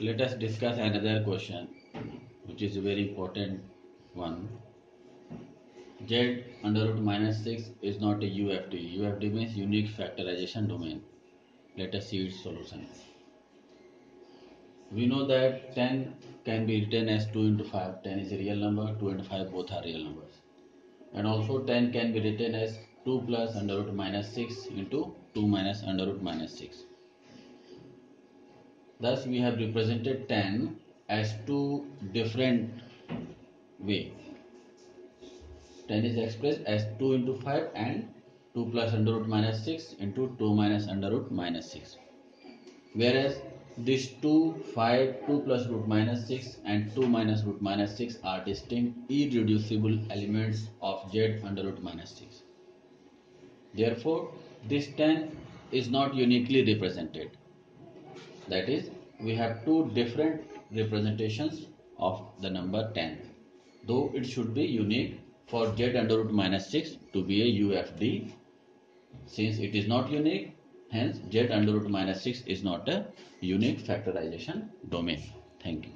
let us discuss another question which is a very important one. Z under root minus 6 is not a UFD. UFD means unique factorization domain. Let us see its solution. We know that 10 can be written as 2 into 5. 10 is a real number, 2 and 5 both are real numbers. And also 10 can be written as 2 plus under root minus 6 into 2 minus under root minus 6. Thus we have represented 10 as two different way. 10 is expressed as 2 into 5 and 2 plus under root minus 6 into 2 minus under root minus 6. Whereas these 2, 5, 2 plus root minus 6 and 2 minus root minus 6 are distinct irreducible elements of z under root minus 6. Therefore, this 10 is not uniquely represented. That is, we have two different representations of the number 10. Though it should be unique for z under root minus 6 to be a UFD. Since it is not unique, hence z under root minus 6 is not a unique factorization domain. Thank you.